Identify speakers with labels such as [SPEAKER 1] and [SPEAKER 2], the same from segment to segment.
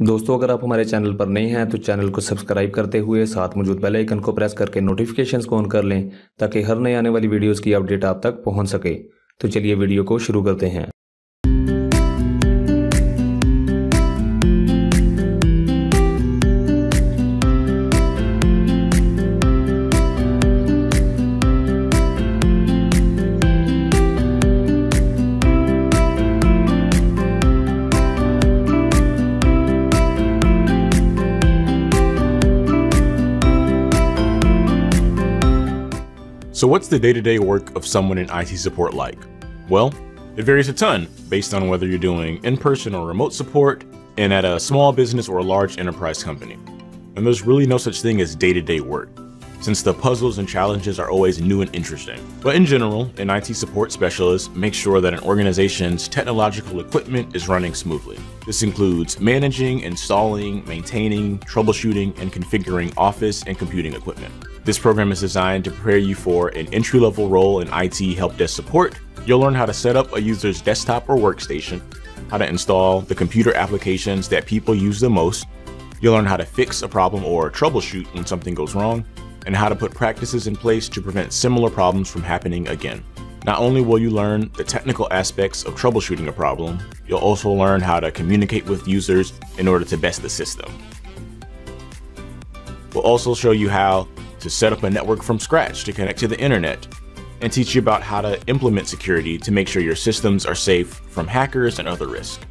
[SPEAKER 1] दोस्तों, अगर आप हमारे चैनल पर नए हैं तो चैनल को सब्सक्राइब करते हुए साथ मौजूद बेल आइकन को प्रेस करके नोटिफिकेशंस को ऑन कर लें, ताकि हर नए आने वाली वीडियोस की अपडेट आप तक पहुँच सके। तो चलिए वीडियो को शुरू करते हैं।
[SPEAKER 2] So, what's the day to day work of someone in IT support like? Well, it varies a ton based on whether you're doing in person or remote support and at a small business or a large enterprise company. And there's really no such thing as day to day work, since the puzzles and challenges are always new and interesting. But in general, an IT support specialist makes sure that an organization's technological equipment is running smoothly. This includes managing, installing, maintaining, troubleshooting, and configuring office and computing equipment. This program is designed to prepare you for an entry level role in IT help desk support. You'll learn how to set up a user's desktop or workstation, how to install the computer applications that people use the most. You'll learn how to fix a problem or troubleshoot when something goes wrong, and how to put practices in place to prevent similar problems from happening again. Not only will you learn the technical aspects of troubleshooting a problem, you'll also learn how to communicate with users in order to best the system. We'll also show you how to set up a network from scratch to connect to the internet, and teach you about how to implement security to make sure your systems are safe from hackers and other risks.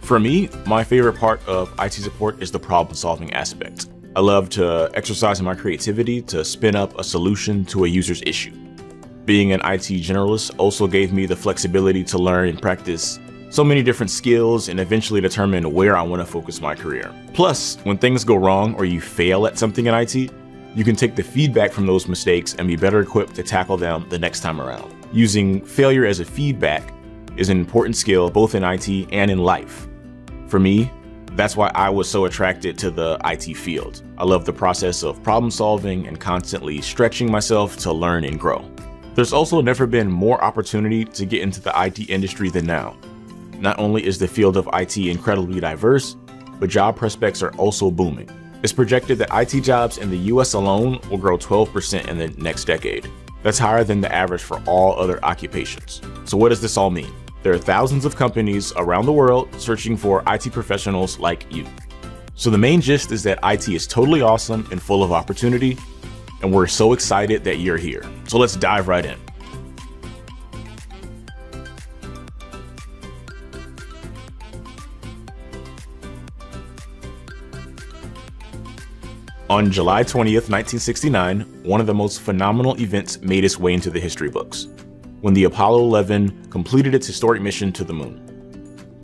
[SPEAKER 2] For me, my favorite part of IT support is the problem solving aspect. I love to exercise my creativity to spin up a solution to a user's issue. Being an IT generalist also gave me the flexibility to learn and practice so many different skills and eventually determine where I want to focus my career. Plus, when things go wrong or you fail at something in IT, you can take the feedback from those mistakes and be better equipped to tackle them the next time around. Using failure as a feedback is an important skill both in IT and in life. For me, that's why I was so attracted to the IT field. I love the process of problem solving and constantly stretching myself to learn and grow. There's also never been more opportunity to get into the IT industry than now. Not only is the field of IT incredibly diverse, but job prospects are also booming. It's projected that IT jobs in the US alone will grow 12% in the next decade. That's higher than the average for all other occupations. So, what does this all mean? There are thousands of companies around the world searching for IT professionals like you. So, the main gist is that IT is totally awesome and full of opportunity, and we're so excited that you're here. So, let's dive right in. On July 20th, 1969, one of the most phenomenal events made its way into the history books when the Apollo 11 completed its historic mission to the moon.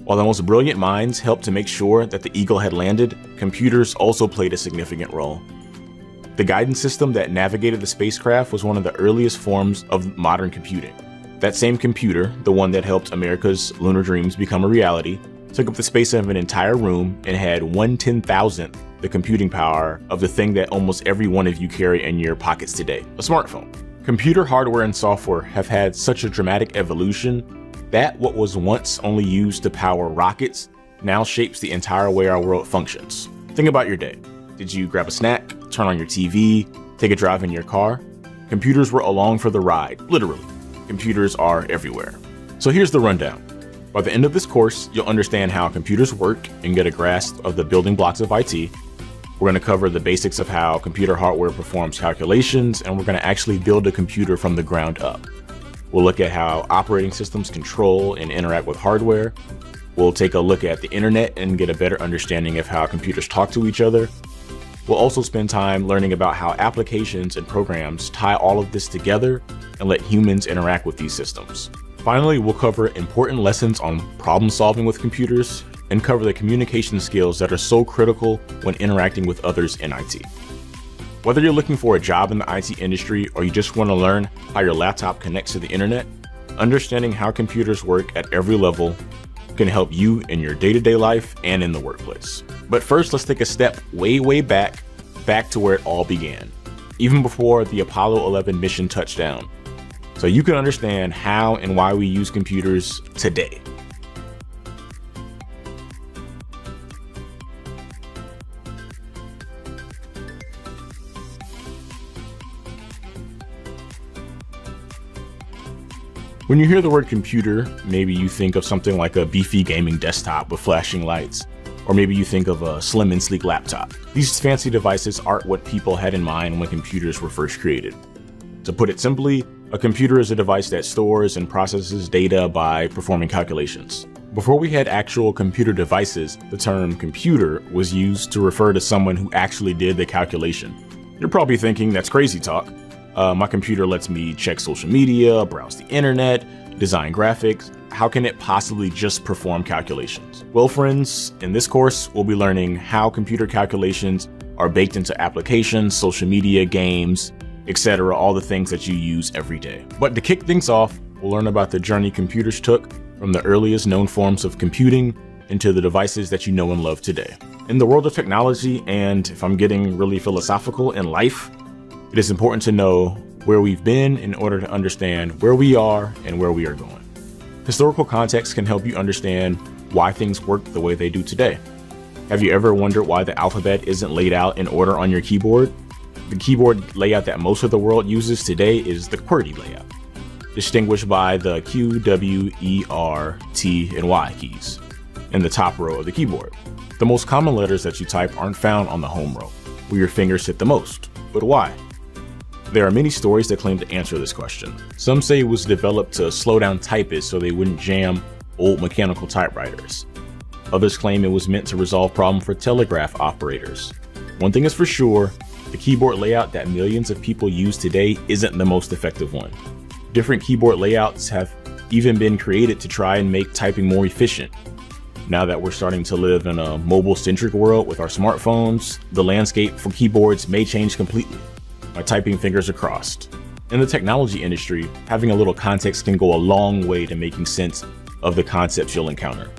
[SPEAKER 2] While the most brilliant minds helped to make sure that the Eagle had landed, computers also played a significant role. The guidance system that navigated the spacecraft was one of the earliest forms of modern computing. That same computer, the one that helped America's lunar dreams become a reality, took up the space of an entire room and had one ten thousandth the computing power of the thing that almost every one of you carry in your pockets today, a smartphone. Computer hardware and software have had such a dramatic evolution that what was once only used to power rockets now shapes the entire way our world functions. Think about your day. Did you grab a snack, turn on your TV, take a drive in your car? Computers were along for the ride, literally. Computers are everywhere. So here's the rundown. By the end of this course, you'll understand how computers work and get a grasp of the building blocks of IT, we're going to cover the basics of how computer hardware performs calculations, and we're going to actually build a computer from the ground up. We'll look at how operating systems control and interact with hardware. We'll take a look at the internet and get a better understanding of how computers talk to each other. We'll also spend time learning about how applications and programs tie all of this together and let humans interact with these systems. Finally, we'll cover important lessons on problem solving with computers and cover the communication skills that are so critical when interacting with others in IT. Whether you're looking for a job in the IT industry or you just want to learn how your laptop connects to the internet, understanding how computers work at every level can help you in your day to day life and in the workplace. But first, let's take a step way, way back, back to where it all began, even before the Apollo 11 mission touchdown, so you can understand how and why we use computers today. When you hear the word computer, maybe you think of something like a beefy gaming desktop with flashing lights, or maybe you think of a slim and sleek laptop. These fancy devices aren't what people had in mind when computers were first created. To put it simply, a computer is a device that stores and processes data by performing calculations. Before we had actual computer devices, the term computer was used to refer to someone who actually did the calculation. You're probably thinking that's crazy talk, uh, my computer lets me check social media, browse the internet, design graphics. How can it possibly just perform calculations? Well, friends, in this course, we'll be learning how computer calculations are baked into applications, social media, games, etc., all the things that you use every day. But to kick things off, we'll learn about the journey computers took from the earliest known forms of computing into the devices that you know and love today. In the world of technology, and if I'm getting really philosophical in life, it is important to know where we've been in order to understand where we are and where we are going. Historical context can help you understand why things work the way they do today. Have you ever wondered why the alphabet isn't laid out in order on your keyboard? The keyboard layout that most of the world uses today is the QWERTY layout, distinguished by the Q, W, E, R, T, and Y keys in the top row of the keyboard. The most common letters that you type aren't found on the home row, where your fingers hit the most. But why? There are many stories that claim to answer this question. Some say it was developed to slow down typists so they wouldn't jam old mechanical typewriters. Others claim it was meant to resolve problems for telegraph operators. One thing is for sure, the keyboard layout that millions of people use today isn't the most effective one. Different keyboard layouts have even been created to try and make typing more efficient. Now that we're starting to live in a mobile centric world with our smartphones, the landscape for keyboards may change completely my typing fingers are crossed. In the technology industry, having a little context can go a long way to making sense of the concepts you'll encounter.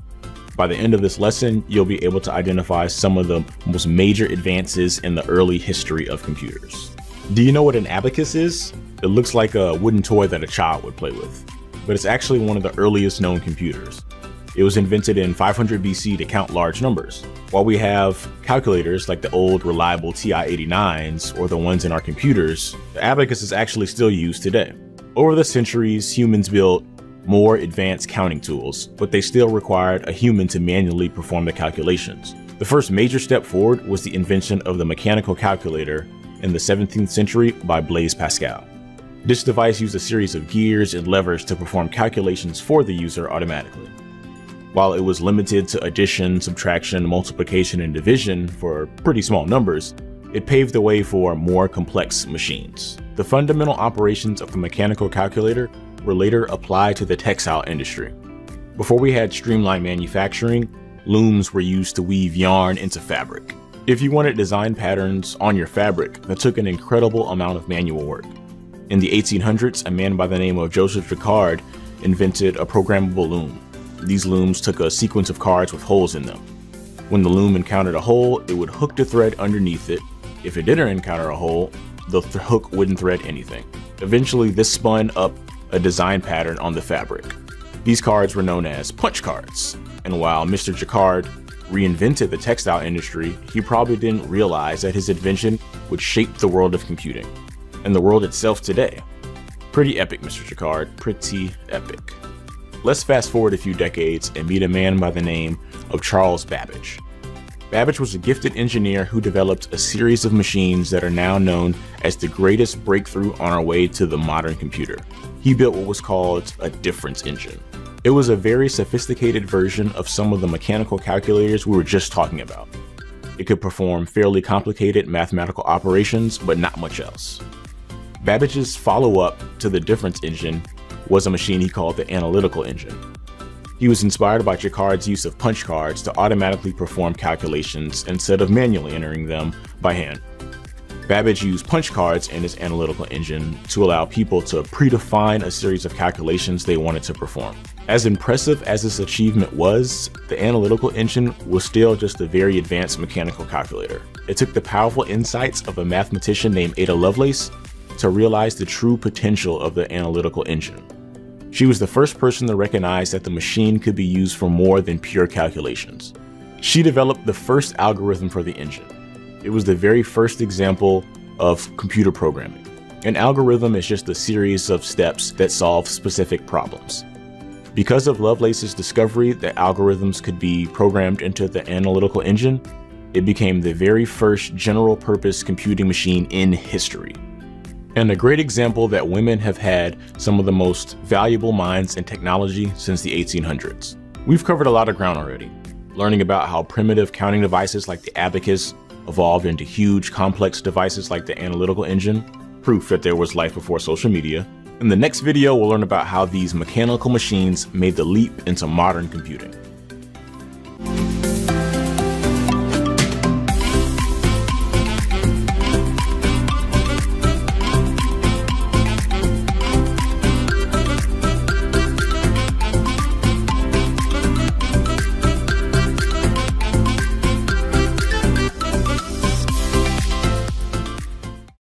[SPEAKER 2] By the end of this lesson, you'll be able to identify some of the most major advances in the early history of computers. Do you know what an abacus is? It looks like a wooden toy that a child would play with, but it's actually one of the earliest known computers. It was invented in 500 BC to count large numbers. While we have calculators like the old reliable TI-89s or the ones in our computers, the abacus is actually still used today. Over the centuries, humans built more advanced counting tools, but they still required a human to manually perform the calculations. The first major step forward was the invention of the mechanical calculator in the 17th century by Blaise Pascal. This device used a series of gears and levers to perform calculations for the user automatically. While it was limited to addition, subtraction, multiplication, and division for pretty small numbers, it paved the way for more complex machines. The fundamental operations of the mechanical calculator were later applied to the textile industry. Before we had streamlined manufacturing, looms were used to weave yarn into fabric. If you wanted design patterns on your fabric, that took an incredible amount of manual work. In the 1800s, a man by the name of Joseph Jacquard invented a programmable loom. These looms took a sequence of cards with holes in them. When the loom encountered a hole, it would hook the thread underneath it. If it didn't encounter a hole, the th hook wouldn't thread anything. Eventually, this spun up a design pattern on the fabric. These cards were known as punch cards, and while Mr. Jacquard reinvented the textile industry, he probably didn't realize that his invention would shape the world of computing, and the world itself today. Pretty epic, Mr. Jacquard, pretty epic. Let's fast forward a few decades and meet a man by the name of Charles Babbage. Babbage was a gifted engineer who developed a series of machines that are now known as the greatest breakthrough on our way to the modern computer. He built what was called a difference engine. It was a very sophisticated version of some of the mechanical calculators we were just talking about. It could perform fairly complicated mathematical operations, but not much else. Babbage's follow up to the difference engine was a machine he called the analytical engine. He was inspired by Jacquard's use of punch cards to automatically perform calculations instead of manually entering them by hand. Babbage used punch cards in his analytical engine to allow people to predefine a series of calculations they wanted to perform. As impressive as this achievement was, the analytical engine was still just a very advanced mechanical calculator. It took the powerful insights of a mathematician named Ada Lovelace to realize the true potential of the analytical engine. She was the first person to recognize that the machine could be used for more than pure calculations. She developed the first algorithm for the engine. It was the very first example of computer programming. An algorithm is just a series of steps that solve specific problems. Because of Lovelace's discovery that algorithms could be programmed into the analytical engine, it became the very first general purpose computing machine in history. And a great example that women have had some of the most valuable minds in technology since the 1800s. We've covered a lot of ground already, learning about how primitive counting devices like the abacus evolved into huge, complex devices like the analytical engine, proof that there was life before social media, in the next video, we'll learn about how these mechanical machines made the leap into modern computing.